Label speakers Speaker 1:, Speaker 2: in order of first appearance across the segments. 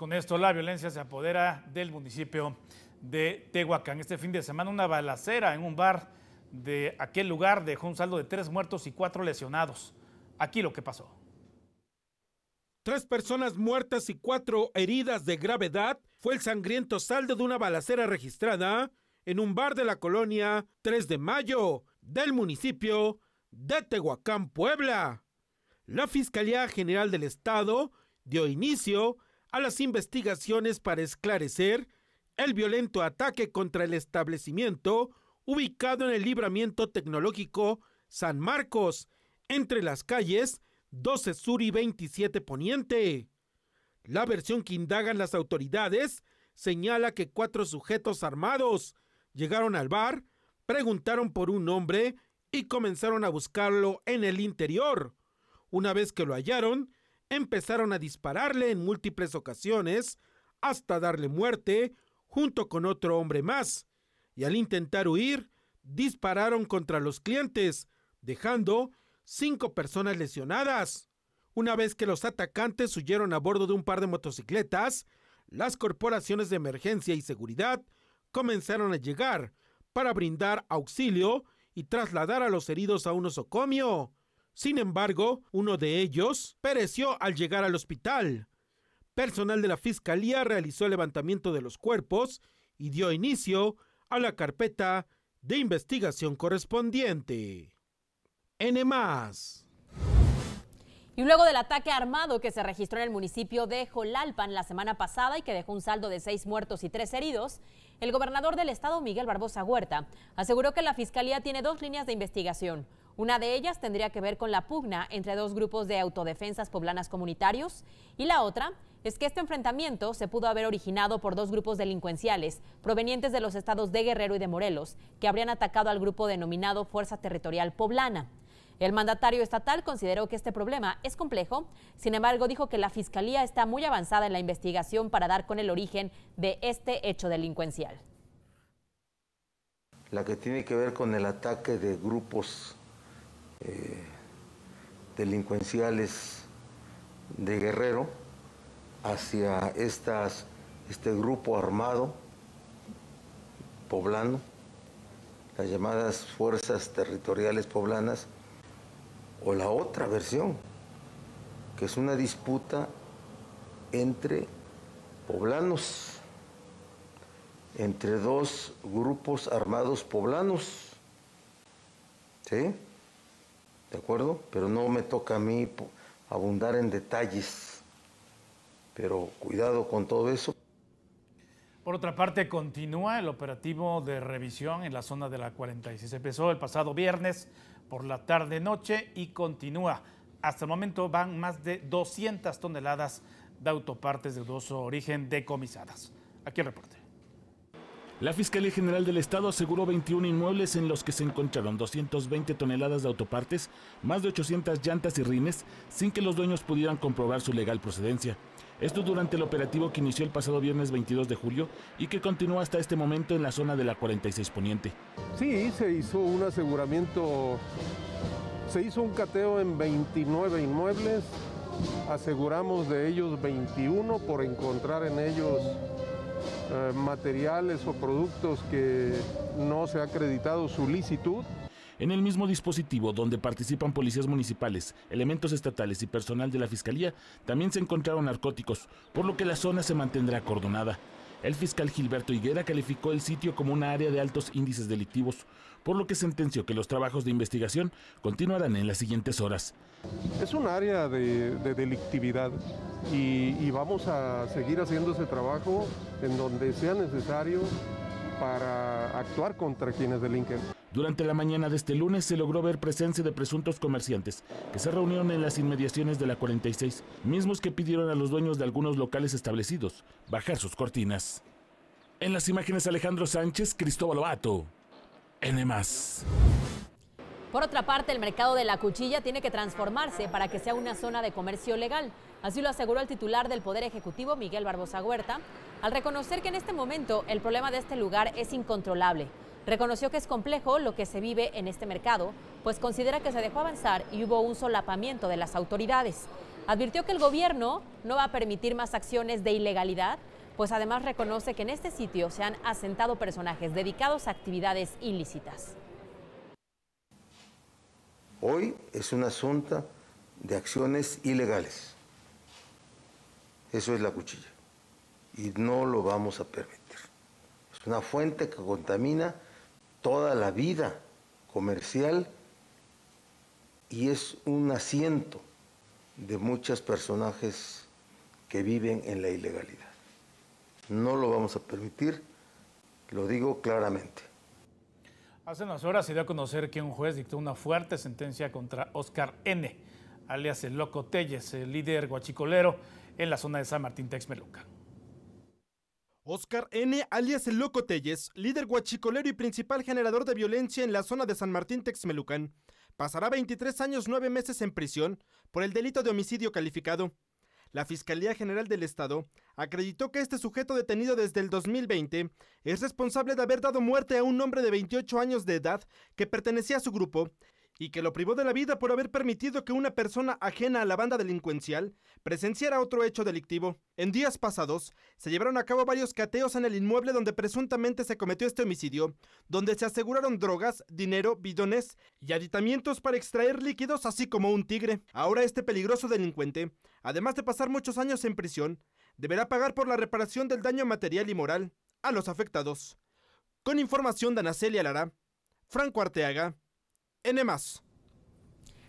Speaker 1: con esto. La violencia se apodera del municipio de Tehuacán. Este fin de semana una balacera en un bar de aquel lugar dejó un saldo de tres muertos y cuatro lesionados. Aquí lo que pasó.
Speaker 2: Tres personas muertas y cuatro heridas de gravedad fue el sangriento saldo de una balacera registrada en un bar de la colonia 3 de Mayo del municipio de Tehuacán, Puebla. La Fiscalía General del Estado dio inicio a las investigaciones para esclarecer el violento ataque contra el establecimiento ubicado en el libramiento tecnológico San Marcos, entre las calles 12 Sur y 27 Poniente. La versión que indagan las autoridades señala que cuatro sujetos armados llegaron al bar, preguntaron por un hombre y comenzaron a buscarlo en el interior. Una vez que lo hallaron, empezaron a dispararle en múltiples ocasiones hasta darle muerte junto con otro hombre más, y al intentar huir, dispararon contra los clientes, dejando cinco personas lesionadas. Una vez que los atacantes huyeron a bordo de un par de motocicletas, las corporaciones de emergencia y seguridad comenzaron a llegar para brindar auxilio y trasladar a los heridos a un osocomio. Sin embargo, uno de ellos pereció al llegar al hospital. Personal de la Fiscalía realizó el levantamiento de los cuerpos y dio inicio a la carpeta de investigación correspondiente. N más.
Speaker 3: Y luego del ataque armado que se registró en el municipio de Jolalpan la semana pasada y que dejó un saldo de seis muertos y tres heridos, el gobernador del estado, Miguel Barbosa Huerta, aseguró que la fiscalía tiene dos líneas de investigación. Una de ellas tendría que ver con la pugna entre dos grupos de autodefensas poblanas comunitarios y la otra es que este enfrentamiento se pudo haber originado por dos grupos delincuenciales provenientes de los estados de Guerrero y de Morelos, que habrían atacado al grupo denominado Fuerza Territorial Poblana. El mandatario estatal consideró que este problema es complejo, sin embargo dijo que la Fiscalía está muy avanzada en la investigación para dar con el origen de este hecho delincuencial.
Speaker 4: La que tiene que ver con el ataque de grupos eh, delincuenciales de Guerrero hacia este grupo armado poblano, las llamadas fuerzas territoriales poblanas, o la otra versión, que es una disputa entre poblanos, entre dos grupos armados poblanos. ¿Sí? ¿De acuerdo? Pero no me toca a mí abundar en detalles. Pero cuidado con todo eso.
Speaker 1: Por otra parte, continúa el operativo de revisión en la zona de la 46. Empezó el pasado viernes por la tarde-noche y continúa. Hasta el momento van más de 200 toneladas de autopartes de dudoso origen decomisadas. Aquí el reporte.
Speaker 5: La Fiscalía General del Estado aseguró 21 inmuebles en los que se encontraron 220 toneladas de autopartes, más de 800 llantas y rines, sin que los dueños pudieran comprobar su legal procedencia. Esto durante el operativo que inició el pasado viernes 22 de julio y que continúa hasta este momento en la zona de la 46 Poniente.
Speaker 6: Sí, se hizo un aseguramiento, se hizo un cateo en 29 inmuebles, aseguramos de ellos 21 por encontrar en ellos eh, materiales o productos que no se ha acreditado su licitud.
Speaker 5: En el mismo dispositivo, donde participan policías municipales, elementos estatales y personal de la Fiscalía, también se encontraron narcóticos, por lo que la zona se mantendrá acordonada. El fiscal Gilberto Higuera calificó el sitio como una área de altos índices delictivos, por lo que sentenció que los trabajos de investigación continuarán en las siguientes horas.
Speaker 6: Es un área de, delictividad y, y vamos a seguir haciendo ese trabajo en donde sea necesario para actuar contra quienes delinquen.
Speaker 5: Durante la mañana de este lunes se logró ver presencia de presuntos comerciantes que se reunieron en las inmediaciones de la 46, mismos que pidieron a los dueños de algunos locales establecidos bajar sus cortinas. En las imágenes Alejandro Sánchez, Cristóbal Ovato, N+.
Speaker 3: Por otra parte, el mercado de la cuchilla tiene que transformarse para que sea una zona de comercio legal. Así lo aseguró el titular del Poder Ejecutivo, Miguel Barbosa Huerta, al reconocer que en este momento el problema de este lugar es incontrolable. Reconoció que es complejo lo que se vive en este mercado, pues considera que se dejó avanzar y hubo un solapamiento de las autoridades. advirtió que el gobierno no va a permitir más acciones de ilegalidad, pues además reconoce que en este sitio se han asentado personajes dedicados a actividades ilícitas.
Speaker 4: Hoy es un asunto de acciones ilegales. Eso es la cuchilla. Y no lo vamos a permitir. Es una fuente que contamina toda la vida comercial y es un asiento de muchos personajes que viven en la ilegalidad. No lo vamos a permitir, lo digo claramente.
Speaker 1: Hace unas horas se dio a conocer que un juez dictó una fuerte sentencia contra Oscar N., alias el Loco Telles, el líder guachicolero en la zona de San Martín Texmelucan.
Speaker 7: Oscar N., alias el Loco Telles, líder guachicolero y principal generador de violencia en la zona de San Martín Texmelucan, pasará 23 años 9 meses en prisión por el delito de homicidio calificado. La Fiscalía General del Estado acreditó que este sujeto detenido desde el 2020 es responsable de haber dado muerte a un hombre de 28 años de edad que pertenecía a su grupo y que lo privó de la vida por haber permitido que una persona ajena a la banda delincuencial presenciara otro hecho delictivo. En días pasados, se llevaron a cabo varios cateos en el inmueble donde presuntamente se cometió este homicidio, donde se aseguraron drogas, dinero, bidones y aditamientos para extraer líquidos, así como un tigre. Ahora este peligroso delincuente, además de pasar muchos años en prisión, deberá pagar por la reparación del daño material y moral a los afectados. Con información de Anacelia Lara, Franco Arteaga, N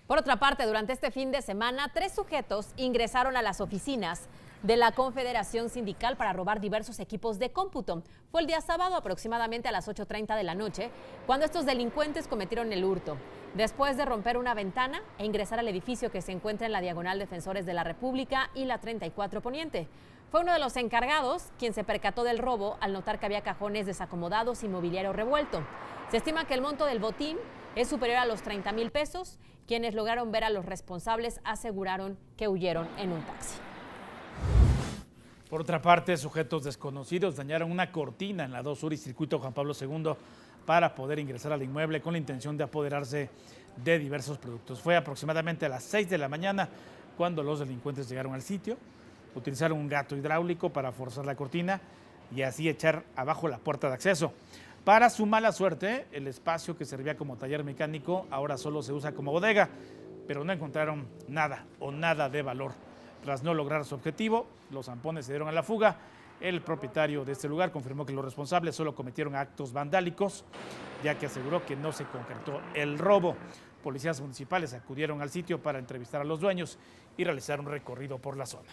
Speaker 3: Por otra parte, durante este fin de semana, tres sujetos ingresaron a las oficinas de la Confederación Sindical para robar diversos equipos de cómputo. Fue el día sábado aproximadamente a las 8.30 de la noche cuando estos delincuentes cometieron el hurto. Después de romper una ventana e ingresar al edificio que se encuentra en la Diagonal Defensores de la República y la 34 Poniente. Fue uno de los encargados quien se percató del robo al notar que había cajones desacomodados y mobiliario revuelto. Se estima que el monto del botín es superior a los 30 mil pesos. Quienes lograron ver a los responsables aseguraron que huyeron en un taxi.
Speaker 1: Por otra parte, sujetos desconocidos dañaron una cortina en la 2 Sur y Circuito Juan Pablo II para poder ingresar al inmueble con la intención de apoderarse de diversos productos. Fue aproximadamente a las 6 de la mañana cuando los delincuentes llegaron al sitio, utilizaron un gato hidráulico para forzar la cortina y así echar abajo la puerta de acceso. Para su mala suerte, el espacio que servía como taller mecánico ahora solo se usa como bodega, pero no encontraron nada o nada de valor. Tras no lograr su objetivo, los zampones se dieron a la fuga. El propietario de este lugar confirmó que los responsables solo cometieron actos vandálicos, ya que aseguró que no se concretó el robo. Policías municipales acudieron al sitio para entrevistar a los dueños y realizar un recorrido por la zona.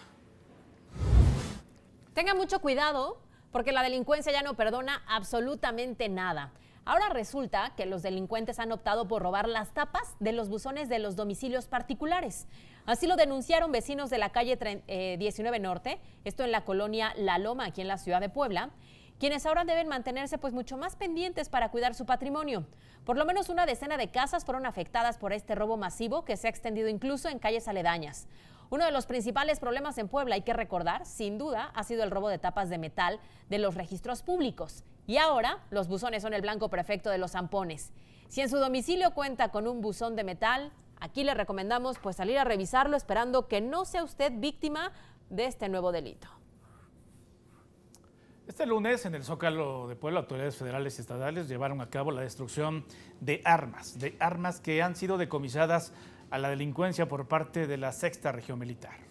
Speaker 3: Tenga mucho cuidado porque la delincuencia ya no perdona absolutamente nada. Ahora resulta que los delincuentes han optado por robar las tapas de los buzones de los domicilios particulares. Así lo denunciaron vecinos de la calle 19 eh, Norte, esto en la colonia La Loma, aquí en la ciudad de Puebla, quienes ahora deben mantenerse pues mucho más pendientes para cuidar su patrimonio. Por lo menos una decena de casas fueron afectadas por este robo masivo que se ha extendido incluso en calles aledañas. Uno de los principales problemas en Puebla, hay que recordar, sin duda, ha sido el robo de tapas de metal de los registros públicos. Y ahora los buzones son el blanco perfecto de los zampones. Si en su domicilio cuenta con un buzón de metal, aquí le recomendamos pues salir a revisarlo esperando que no sea usted víctima de este nuevo delito.
Speaker 1: Este lunes en el Zócalo de Puebla, autoridades federales y estatales llevaron a cabo la destrucción de armas, de armas que han sido decomisadas a la delincuencia por parte de la Sexta Región Militar.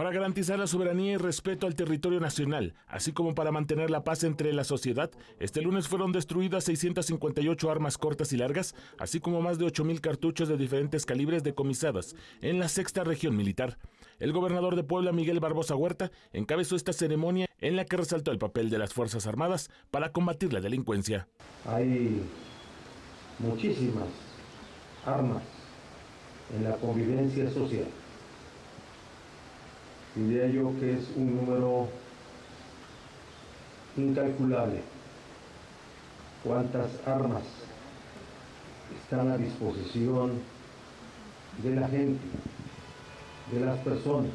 Speaker 5: Para garantizar la soberanía y respeto al territorio nacional, así como para mantener la paz entre la sociedad, este lunes fueron destruidas 658 armas cortas y largas, así como más de 8.000 cartuchos de diferentes calibres decomisadas en la sexta región militar. El gobernador de Puebla, Miguel Barbosa Huerta, encabezó esta ceremonia en la que resaltó el papel de las Fuerzas Armadas para combatir la delincuencia.
Speaker 4: Hay muchísimas armas en la convivencia social. Diría yo que es un número incalculable. Cuántas armas están a disposición de la gente, de las personas.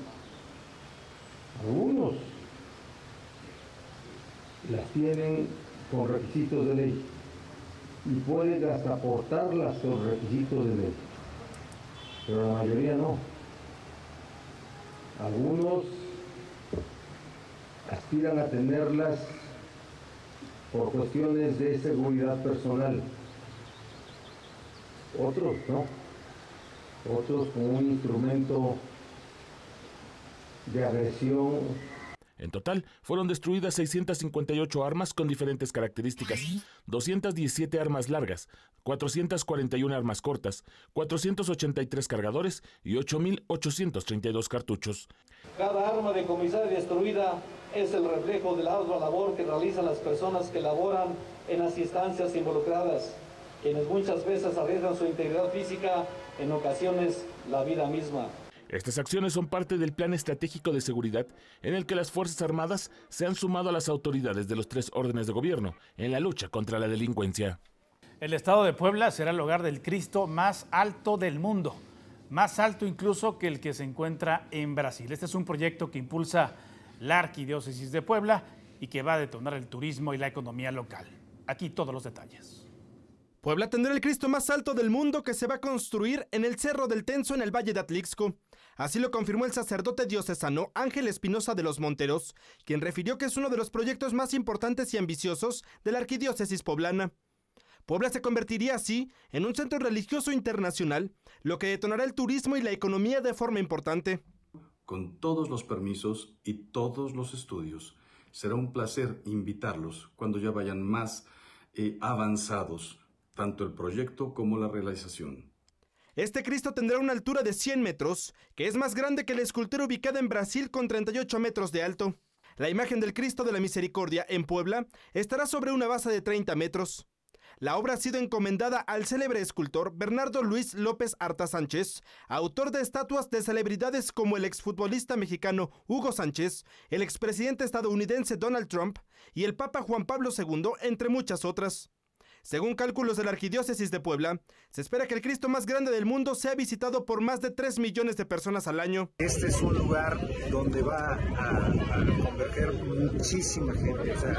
Speaker 4: Algunos las tienen con requisitos de ley y pueden hasta aportarlas con requisitos de ley pero la mayoría no. Algunos aspiran a tenerlas por cuestiones de seguridad personal. Otros no. Otros como un instrumento de agresión
Speaker 5: en total, fueron destruidas 658 armas con diferentes características, 217 armas largas, 441 armas cortas, 483 cargadores y 8.832 cartuchos.
Speaker 8: Cada arma decomisada y destruida es el reflejo de la ardua labor que realizan las personas que laboran en las instancias involucradas, quienes muchas veces arriesgan su integridad física, en ocasiones la vida misma.
Speaker 5: Estas acciones son parte del plan estratégico de seguridad en el que las Fuerzas Armadas se han sumado a las autoridades de los tres órdenes de gobierno en la lucha contra la delincuencia.
Speaker 1: El estado de Puebla será el hogar del Cristo más alto del mundo, más alto incluso que el que se encuentra en Brasil. Este es un proyecto que impulsa la Arquidiócesis de Puebla y que va a detonar el turismo y la economía local. Aquí todos los detalles.
Speaker 7: Puebla tendrá el Cristo más alto del mundo que se va a construir en el Cerro del Tenso en el Valle de Atlixco. Así lo confirmó el sacerdote diocesano Ángel Espinosa de los Monteros, quien refirió que es uno de los proyectos más importantes y ambiciosos de la arquidiócesis poblana. Puebla se convertiría así en un centro religioso internacional, lo que detonará el turismo y la economía de forma importante.
Speaker 9: Con todos los permisos y todos los estudios, será un placer invitarlos cuando ya vayan más eh, avanzados, tanto el proyecto como la realización.
Speaker 7: Este Cristo tendrá una altura de 100 metros, que es más grande que la escultura ubicada en Brasil con 38 metros de alto. La imagen del Cristo de la Misericordia en Puebla estará sobre una base de 30 metros. La obra ha sido encomendada al célebre escultor Bernardo Luis López Arta Sánchez, autor de estatuas de celebridades como el exfutbolista mexicano Hugo Sánchez, el expresidente estadounidense Donald Trump y el Papa Juan Pablo II, entre muchas otras. Según cálculos de la Arquidiócesis de Puebla, se espera que el Cristo más grande del mundo sea visitado por más de 3 millones de personas al año.
Speaker 10: Este es un lugar donde va a, converger muchísima gente. O sea,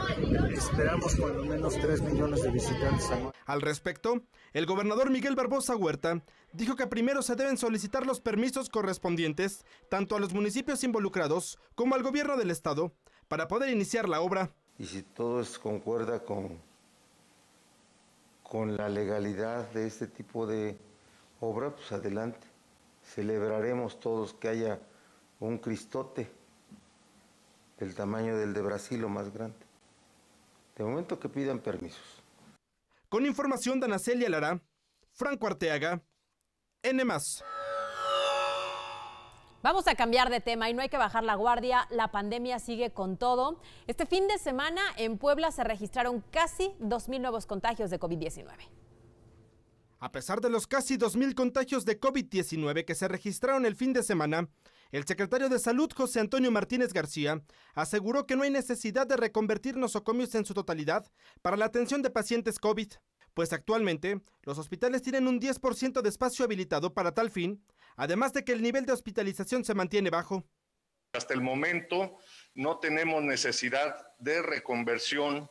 Speaker 10: esperamos por lo menos 3 millones de visitantes
Speaker 7: Al respecto, el gobernador Miguel Barbosa Huerta dijo que primero se deben solicitar los permisos correspondientes tanto a los municipios involucrados como al gobierno del estado para poder iniciar la obra.
Speaker 4: Y si todo es concuerda con con la legalidad de este tipo de obra, pues adelante. Celebraremos todos que haya un Cristote del tamaño del de Brasil o más grande. De momento que pidan permisos.
Speaker 7: Con información de Lara, Franco Arteaga, N.
Speaker 3: Vamos a cambiar de tema y no hay que bajar la guardia, la pandemia sigue con todo. Este fin de semana en Puebla se registraron casi 2.000 nuevos contagios de COVID-19.
Speaker 7: A pesar de los casi 2.000 contagios de COVID-19 que se registraron el fin de semana, el secretario de Salud, José Antonio Martínez García, aseguró que no hay necesidad de reconvertir nosocomios en su totalidad para la atención de pacientes COVID, pues actualmente los hospitales tienen un 10% de espacio habilitado para tal fin, además de que el nivel de hospitalización se mantiene bajo.
Speaker 11: Hasta el momento no tenemos necesidad de reconversión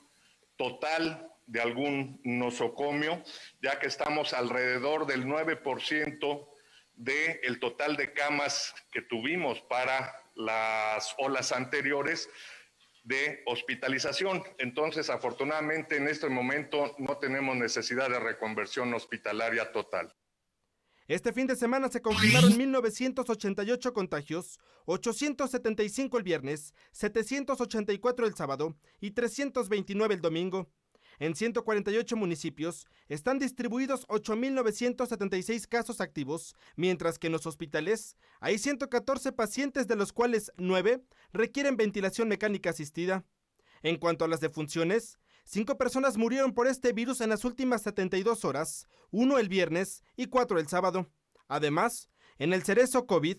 Speaker 11: total de algún nosocomio, ya que estamos alrededor del 9% del total de camas que tuvimos para las olas anteriores de hospitalización. Entonces, afortunadamente, en este momento no tenemos necesidad de reconversión hospitalaria total.
Speaker 7: Este fin de semana se confirmaron 1.988 contagios, 875 el viernes, 784 el sábado y 329 el domingo. En 148 municipios están distribuidos 8.976 casos activos, mientras que en los hospitales hay 114 pacientes de los cuales 9 requieren ventilación mecánica asistida. En cuanto a las defunciones, Cinco personas murieron por este virus en las últimas 72 horas, uno el viernes y cuatro el sábado. Además, en el cerezo COVID,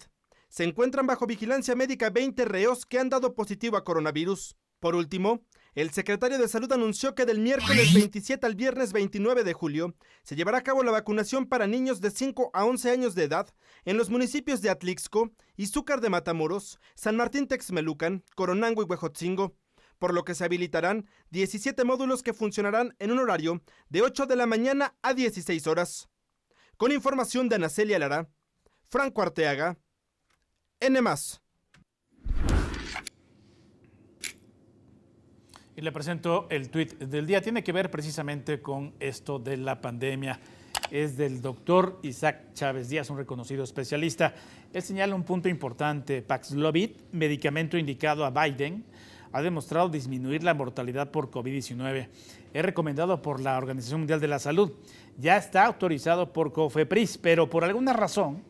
Speaker 7: se encuentran bajo vigilancia médica 20 reos que han dado positivo a coronavirus. Por último, el secretario de Salud anunció que del miércoles 27 al viernes 29 de julio se llevará a cabo la vacunación para niños de 5 a 11 años de edad en los municipios de Atlixco, Izúcar de Matamoros, San Martín Texmelucan, Coronango y Huejotzingo por lo que se habilitarán 17 módulos que funcionarán en un horario de 8 de la mañana a 16 horas. Con información de Anacelia Lara, Franco Arteaga, N.
Speaker 1: Y le presento el tuit del día. Tiene que ver precisamente con esto de la pandemia. Es del doctor Isaac Chávez Díaz, un reconocido especialista. Él señala un punto importante. Paxlovid, medicamento indicado a Biden, ha demostrado disminuir la mortalidad por COVID-19. Es recomendado por la Organización Mundial de la Salud. Ya está autorizado por COFEPRIS, pero por alguna razón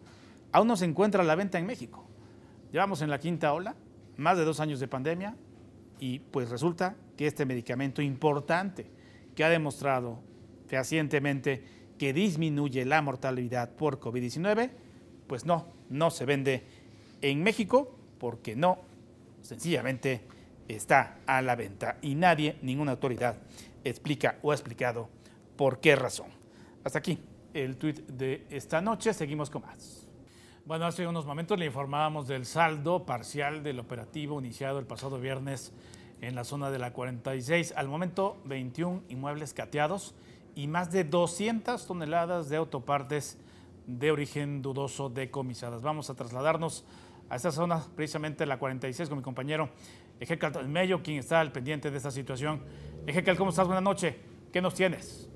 Speaker 1: aún no se encuentra a la venta en México. Llevamos en la quinta ola, más de dos años de pandemia, y pues resulta que este medicamento importante que ha demostrado fehacientemente que disminuye la mortalidad por COVID-19, pues no, no se vende en México porque no, sencillamente está a la venta y nadie, ninguna autoridad explica o ha explicado por qué razón. Hasta aquí el tuit de esta noche, seguimos con más. Bueno, hace unos momentos le informábamos del saldo parcial del operativo iniciado el pasado viernes en la zona de la 46. Al momento, 21 inmuebles cateados y más de 200 toneladas de autopartes de origen dudoso decomisadas. Vamos a trasladarnos a esta zona, precisamente la 46, con mi compañero Ejecal Mello, quien está al pendiente de esta situación. Ejecal, ¿cómo estás? Buenas noches. ¿Qué nos tienes?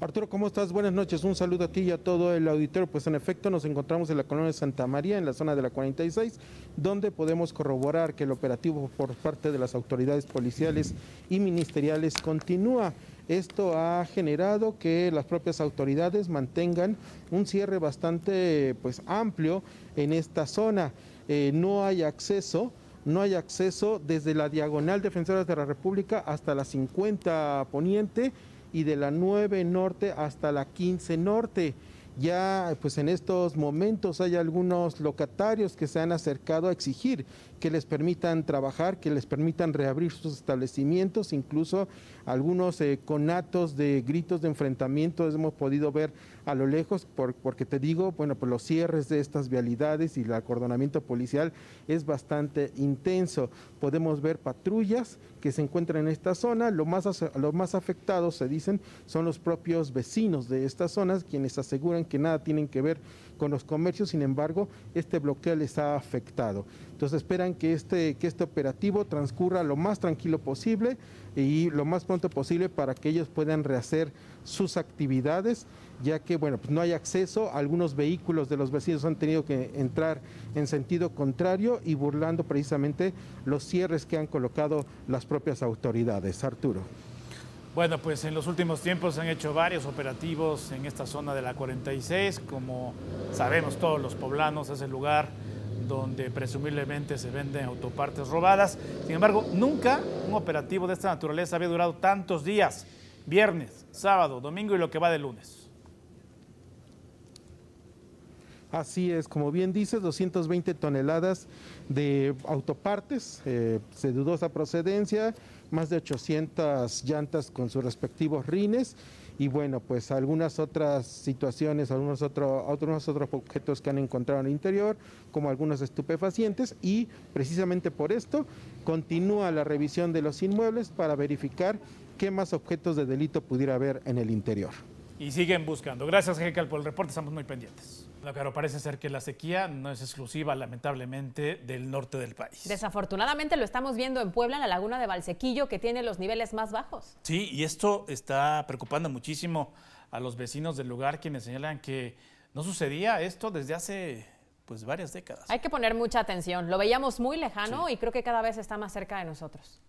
Speaker 12: Arturo, ¿cómo estás? Buenas noches. Un saludo a ti y a todo el auditorio. Pues en efecto nos encontramos en la colonia Santa María, en la zona de la 46, donde podemos corroborar que el operativo por parte de las autoridades policiales y ministeriales continúa. Esto ha generado que las propias autoridades mantengan un cierre bastante pues amplio en esta zona. Eh, no hay acceso no hay acceso desde la diagonal Defensoras de la República hasta la 50 Poniente y de la 9 Norte hasta la 15 Norte. Ya pues en estos momentos hay algunos locatarios que se han acercado a exigir que les permitan trabajar, que les permitan reabrir sus establecimientos, incluso algunos eh, conatos de gritos de enfrentamiento hemos podido ver a lo lejos, porque te digo, bueno, pues los cierres de estas vialidades y el acordonamiento policial es bastante intenso. Podemos ver patrullas que se encuentran en esta zona, lo más, los más afectados, se dicen, son los propios vecinos de estas zonas, quienes aseguran que nada tienen que ver con los comercios, sin embargo, este bloqueo les ha afectado. Entonces esperan que este, que este operativo transcurra lo más tranquilo posible y lo más pronto posible para que ellos puedan rehacer sus actividades, ya que bueno, pues no hay acceso, algunos vehículos de los vecinos han tenido que entrar en sentido contrario y burlando precisamente los cierres que han colocado las propias autoridades. Arturo.
Speaker 1: Bueno, pues en los últimos tiempos se han hecho varios operativos en esta zona de la 46, como sabemos todos los poblanos, es el lugar donde presumiblemente se venden autopartes robadas. Sin embargo, nunca un operativo de esta naturaleza había durado tantos días, viernes, sábado, domingo y lo que va de lunes.
Speaker 12: Así es, como bien dices, 220 toneladas de autopartes eh, de dudosa procedencia, más de 800 llantas con sus respectivos rines y bueno, pues algunas otras situaciones, algunos, otros otros objetos que han encontrado en el interior, como algunos estupefacientes y precisamente por esto continúa la revisión de los inmuebles para verificar qué más objetos de delito pudiera haber en el interior.
Speaker 1: Y siguen buscando. Gracias, Jecal, por el reporte, estamos muy pendientes. Claro, parece ser que la sequía no es exclusiva, lamentablemente, del norte del país.
Speaker 3: Desafortunadamente lo estamos viendo en Puebla, en la laguna de Valsequillo, que tiene los niveles más bajos.
Speaker 1: Sí, y esto está preocupando muchísimo a los vecinos del lugar, quienes señalan que no sucedía esto desde hace pues varias décadas.
Speaker 3: Hay que poner mucha atención. Lo veíamos muy lejano y creo que cada vez está más cerca de nosotros.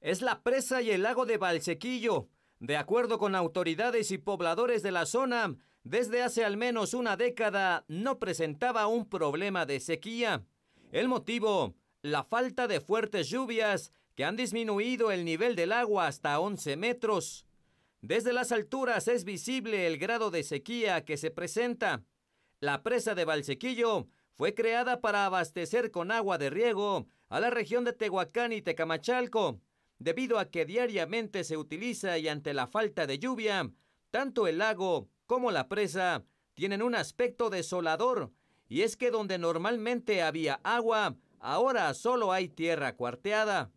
Speaker 13: Es la presa y el lago de Valsequillo. De acuerdo con autoridades y pobladores de la zona, desde hace al menos una década no presentaba un problema de sequía. El motivo, la falta de fuertes lluvias que han disminuido el nivel del agua hasta 11 metros. Desde las alturas es visible el grado de sequía que se presenta. La presa de Valsequillo fue creada para abastecer con agua de riego a la región de Tehuacán y Tecamachalco, debido a que diariamente se utiliza y ante la falta de lluvia, tanto el lago como la presa tienen un aspecto desolador, y es que donde normalmente había agua, ahora solo hay tierra cuarteada.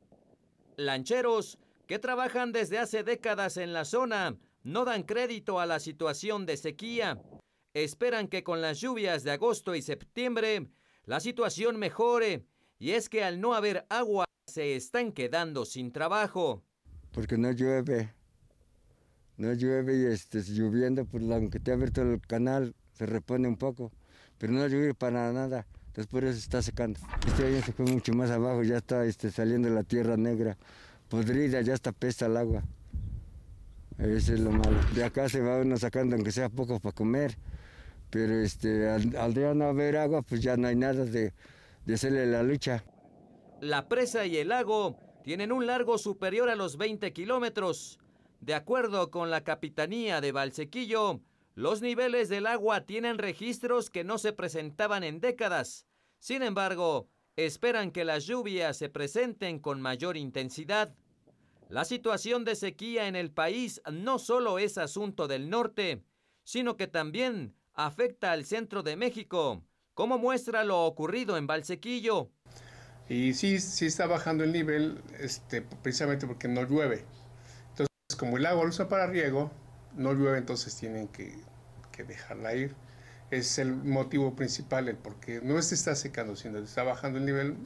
Speaker 13: Lancheros que trabajan desde hace décadas en la zona no dan crédito a la situación de sequía. Esperan que con las lluvias de agosto y septiembre la situación mejore Y es que al no haber agua se están quedando sin trabajo.
Speaker 14: Porque no llueve. No llueve y este, lloviendo, pues aunque te ha abierto el canal, se repone un poco. Pero no llueve para nada. Entonces por eso está secando. Este año se fue mucho más abajo, ya está este, saliendo la tierra negra, podrida, ya está pesta el agua. Eso es lo malo. De acá se va uno sacando aunque sea poco para comer, pero este, al, al día no haber agua, pues ya no hay nada de, de hacerle la lucha.
Speaker 13: La presa y el lago tienen un largo superior a los 20 kilómetros. De acuerdo con la Capitanía de Valsequillo, los niveles del agua tienen registros que no se presentaban en décadas. Sin embargo, esperan que las lluvias se presenten con mayor intensidad. La situación de sequía en el país no solo es asunto del norte, sino que también afecta al centro de México, como muestra lo ocurrido en Valsequillo.
Speaker 15: Y sí, sí está bajando el nivel, este, precisamente porque no llueve. Como el agua lo usa para riego, no llueve, entonces tienen que, que dejarla ir. Es el motivo principal, el porque no se está secando, sino está bajando el nivel,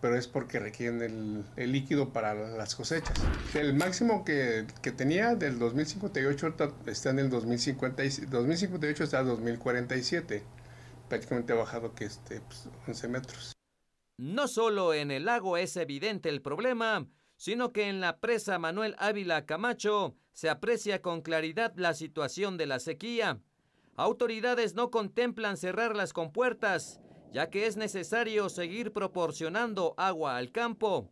Speaker 15: pero es porque requieren el, el líquido para las cosechas. El máximo que, que, tenía del 2058 está en el 2050, 2058 está en 2047, prácticamente ha bajado que este, pues, 11 metros.
Speaker 13: No solo en el lago es evidente el problema, sino que en la presa Manuel Ávila Camacho se aprecia con claridad la situación de la sequía. Autoridades no contemplan cerrar las compuertas, ya que es necesario seguir proporcionando agua al campo.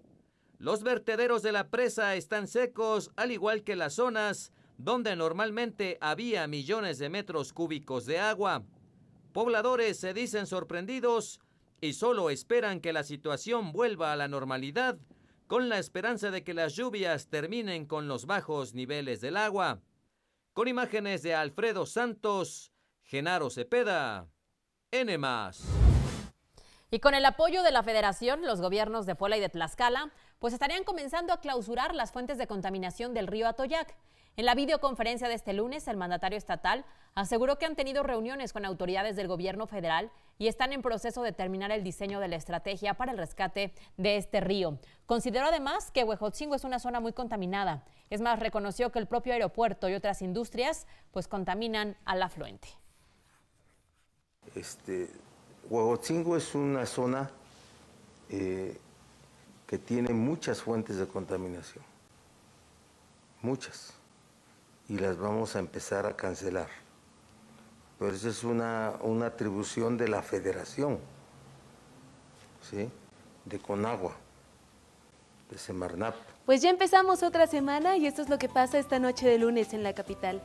Speaker 13: Los vertederos de la presa están secos, al igual que las zonas donde normalmente había millones de metros cúbicos de agua. Pobladores se dicen sorprendidos y solo esperan que la situación vuelva a la normalidad con la esperanza de que las lluvias terminen con los bajos niveles del agua. Con imágenes de Alfredo Santos, Genaro Cepeda, N.
Speaker 3: Y con el apoyo de la Federación, los gobiernos de Puebla y de Tlaxcala, pues estarían comenzando a clausurar las fuentes de contaminación del río Atoyac. En la videoconferencia de este lunes, el mandatario estatal aseguró que han tenido reuniones con autoridades del gobierno federal y están en proceso de terminar el diseño de la estrategia para el rescate de este río. Consideró además que Huejotzingo es una zona muy contaminada. Es más, reconoció que el propio aeropuerto y otras industrias pues contaminan al afluente.
Speaker 4: Este, es una zona eh, que tiene muchas fuentes de contaminación, muchas y las vamos a empezar a cancelar. Pero esa es una, una atribución de la federación, ¿sí? de Conagua, de Semarnap.
Speaker 16: Pues ya empezamos otra semana y esto es lo que pasa esta noche de lunes en la capital.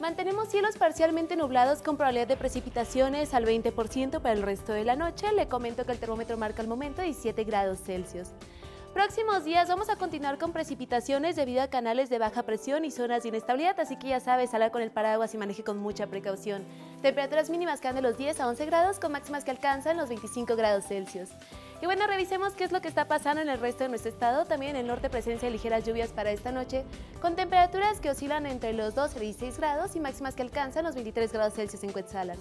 Speaker 16: Mantenemos cielos parcialmente nublados con probabilidad de precipitaciones al 20% para el resto de la noche. Le comento que el termómetro marca al momento 17 grados Celsius. Próximos días vamos a continuar con precipitaciones debido a canales de baja presión y zonas de inestabilidad, así que ya sabes, salga con el paraguas y maneje con mucha precaución. Temperaturas mínimas que van de los 10 a 11 grados, con máximas que alcanzan los 25 grados Celsius. Y bueno, revisemos qué es lo que está pasando en el resto de nuestro estado. También en el norte presencia de ligeras lluvias para esta noche, con temperaturas que oscilan entre los 12 y 16 grados y máximas que alcanzan los 23 grados Celsius en Cuetzalan.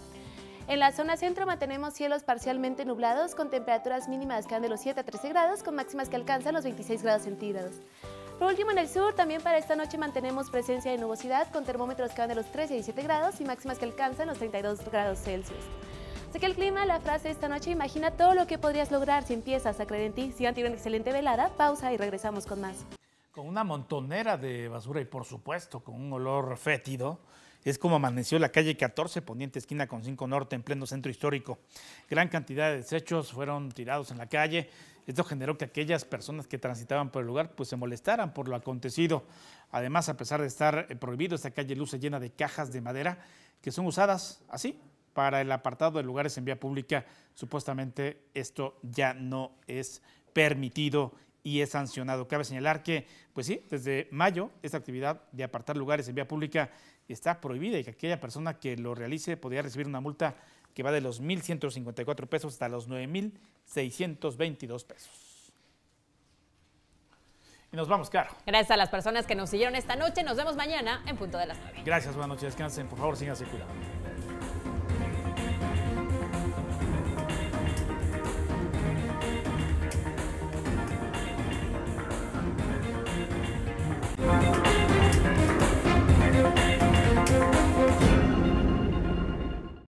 Speaker 16: En la zona centro mantenemos cielos parcialmente nublados con temperaturas mínimas que van de los 7 a 13 grados con máximas que alcanzan los 26 grados centígrados. Por último, en el sur, también para esta noche mantenemos presencia de nubosidad con termómetros que van de los 13 a 17 grados y máximas que alcanzan los 32 grados Celsius. Así que el clima, la frase de esta noche, imagina todo lo que podrías lograr si empiezas a creer en ti. Sigan teniendo una excelente velada, pausa y regresamos con más.
Speaker 1: Con una montonera de basura y por supuesto con un olor fétido, es como amaneció la calle 14, poniente esquina con 5 norte, en pleno centro histórico. Gran cantidad de desechos fueron tirados en la calle. Esto generó que aquellas personas que transitaban por el lugar pues, se molestaran por lo acontecido. Además, a pesar de estar eh, prohibido, esta calle luce llena de cajas de madera que son usadas así para el apartado de lugares en vía pública. Supuestamente esto ya no es permitido y es sancionado. Cabe señalar que, pues sí, desde mayo esta actividad de apartar lugares en vía pública está prohibida y que aquella persona que lo realice podría recibir una multa que va de los 1.154 pesos hasta los 9.622 pesos. Y nos vamos, Caro.
Speaker 3: Gracias a las personas que nos siguieron esta noche. Nos vemos mañana en punto de las 9.
Speaker 1: Gracias, buenas noches. Descansen. Por favor, síganse cuidando.